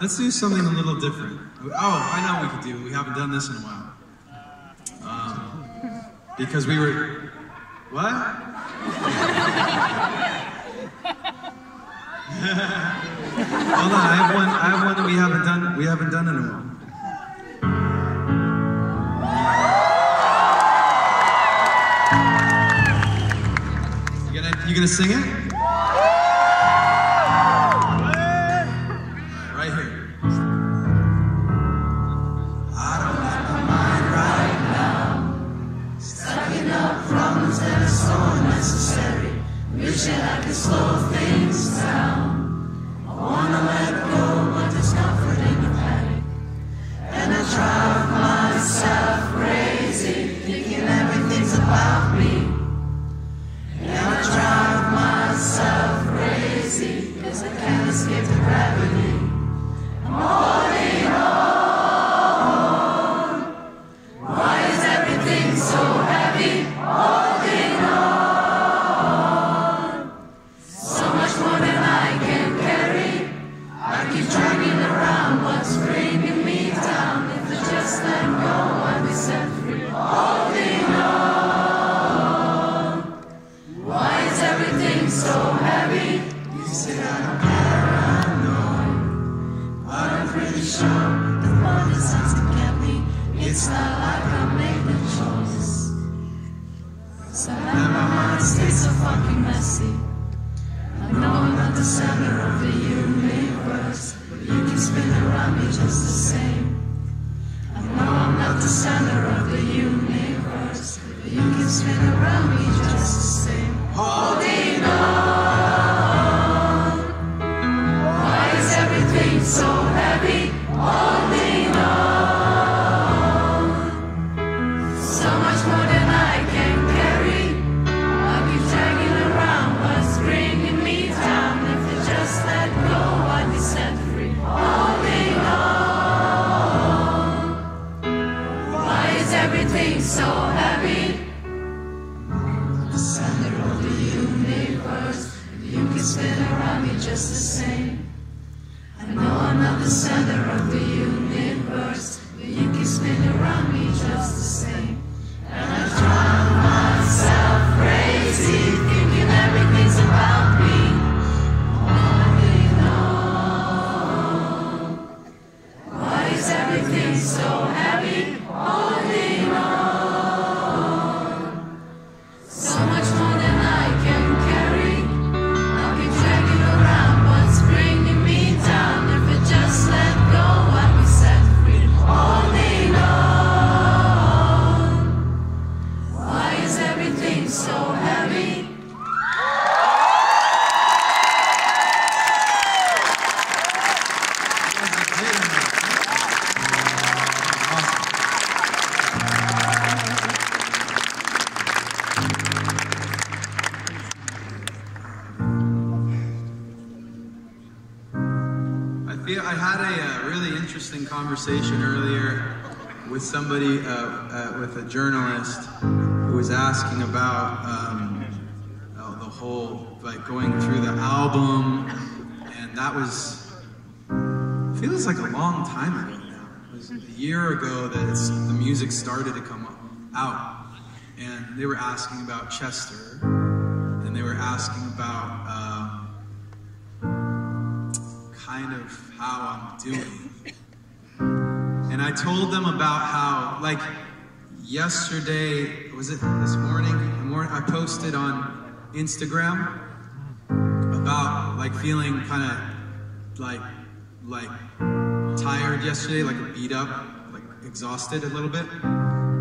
let's do something a little different. Oh, I know what we could do. We haven't done this in a while. Um, because we were. What? Hold on, I have one. I have one that we haven't done. We haven't done in a while. You gonna, you gonna sing it? I could slow things down. I wanna let go, but there's comfort in the panic. And I drive myself crazy, thinking everything's about me. And I drive myself crazy, cause I can't escape. So fucking messy. I know I'm not the center of the universe, but you can spin around me just the same. I know I'm not the center of the universe, but you can spin around me just the same. Holding on. The center of the universe, you can spin around me just the same. Conversation earlier with somebody, uh, uh, with a journalist, who was asking about um, uh, the whole like going through the album, and that was feels like a long time ago now. It was a year ago that the music started to come out, and they were asking about Chester, and they were asking about. Um, kind of how I'm doing. And I told them about how, like, yesterday, was it this morning? I posted on Instagram about, like, feeling kind of, like, like, tired yesterday, like, beat up, like, exhausted a little bit.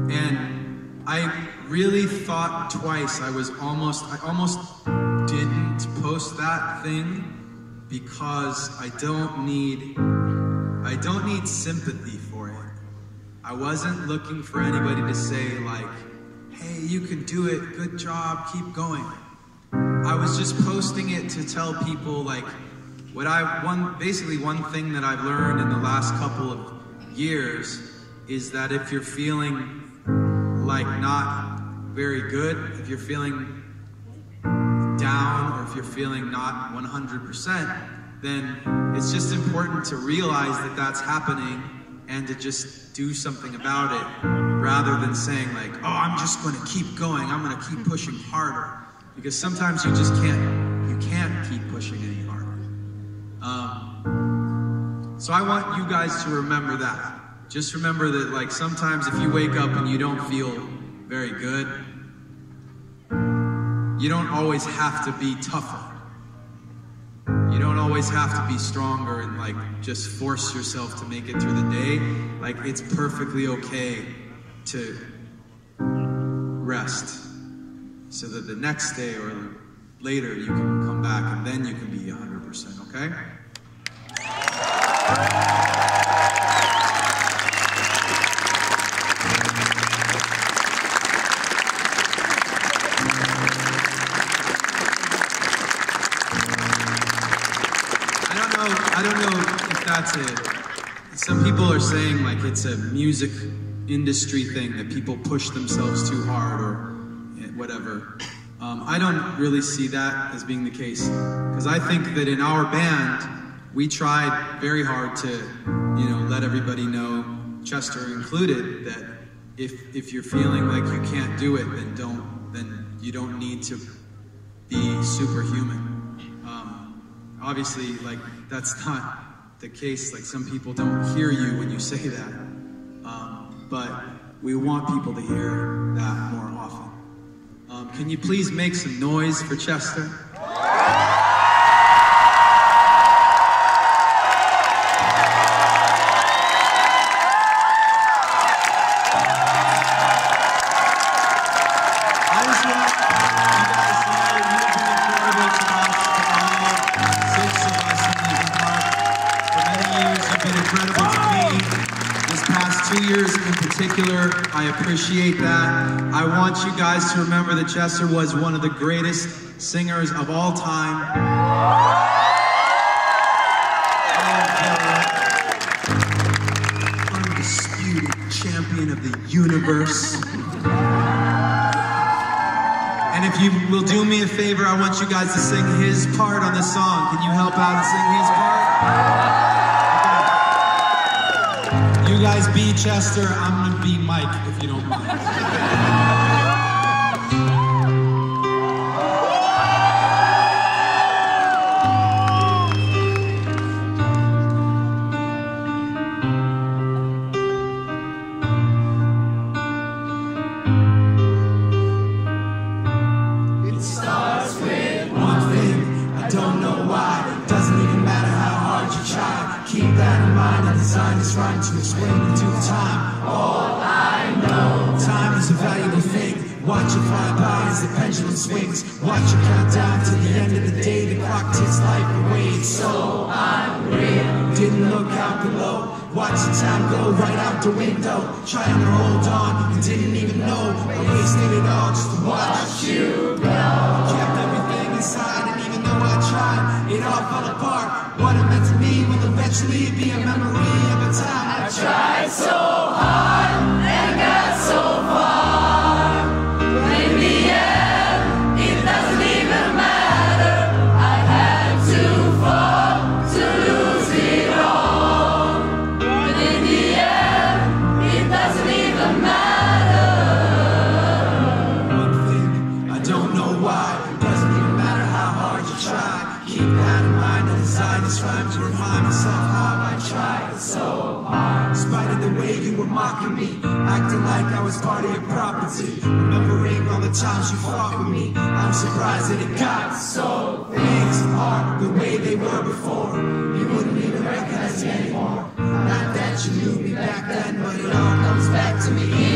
And I really thought twice. I was almost, I almost didn't post that thing because I don't need I don't need sympathy. I wasn't looking for anybody to say like, "Hey, you can do it. Good job. Keep going." I was just posting it to tell people like what I one basically one thing that I've learned in the last couple of years is that if you're feeling like not very good, if you're feeling down or if you're feeling not 100%, then it's just important to realize that that's happening and to just do something about it rather than saying like, "Oh, I'm just going to keep going. I'm going to keep pushing harder." Because sometimes you just can't you can't keep pushing any harder. Um, so I want you guys to remember that. Just remember that like sometimes if you wake up and you don't feel very good, you don't always have to be tougher. You don't always have to be stronger and like just force yourself to make it through the day. Like it's perfectly okay to rest so that the next day or later you can come back and then you can be 100%, okay? Some people are saying like it's a music industry thing that people push themselves too hard or eh, whatever. Um, I don't really see that as being the case because I think that in our band we tried very hard to, you know, let everybody know, Chester included, that if if you're feeling like you can't do it, then don't. Then you don't need to be superhuman. Um, obviously, like that's not the case. Like some people don't hear you when you say that, um, but we want people to hear that more often. Um, can you please make some noise for Chester? Particular, I appreciate that. I want you guys to remember that Chester was one of the greatest singers of all time. Uh, Undisputed champion of the universe. And if you will do me a favor, I want you guys to sing his part on the song. Can you help out and sing his part? You guys be Chester. I'm gonna be Mike, if you don't mind. Mind. is rhyme to explain it due time. All I know. Time is a valuable thing. Watch it fly by as the pendulum swings. Watch it count down to the end of the day. The clock ticks life away. So unreal. Didn't look out below. Watch the time go right out the window. Trying to hold on and didn't even know. I wasted it all just to watch you go. Kept everything inside, though I tried, it all fell apart. What it meant to me will eventually be a memory of a time I tried so hard to remind myself how I tried so hard. In spite of the way you were mocking me, acting like I was part of your property. Remembering all the times you fought with me. I'm surprised that it got so things are the way they were before. You wouldn't even recognize me anymore. Not that you knew me back then, but it all comes back to me